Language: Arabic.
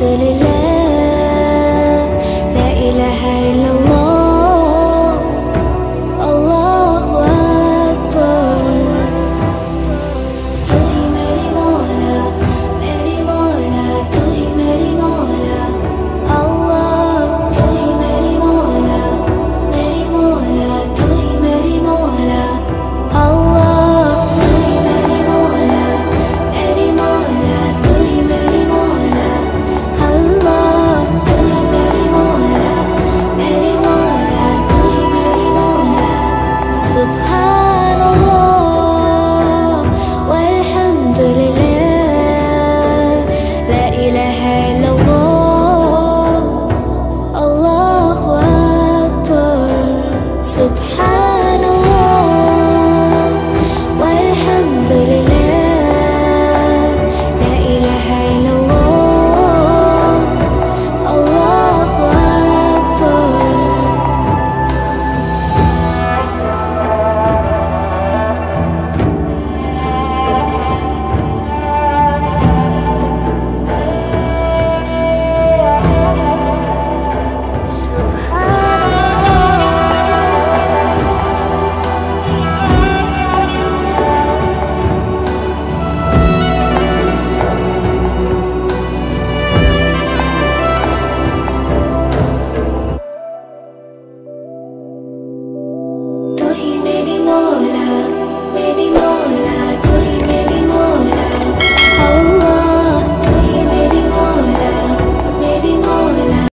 والحمد لله. لا إله إلا الله.